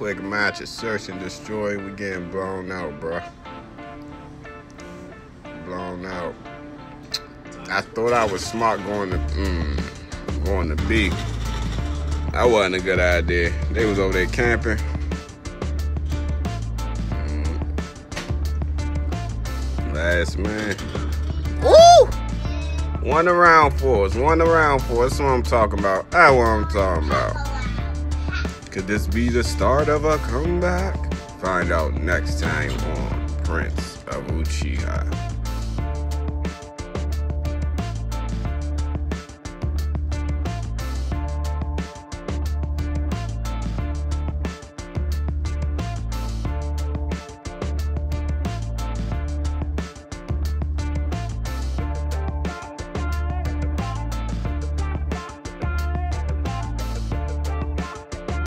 Quick match of search and destroy. We getting blown out, bro. Blown out. I thought I was smart going to mm, going to B. That wasn't a good idea. They was over there camping. Mm. Last man. Woo! One around for us. One around for us. That's what I'm talking about. That's what I'm talking about. Could this be the start of a comeback? Find out next time on Prince of Uchiha.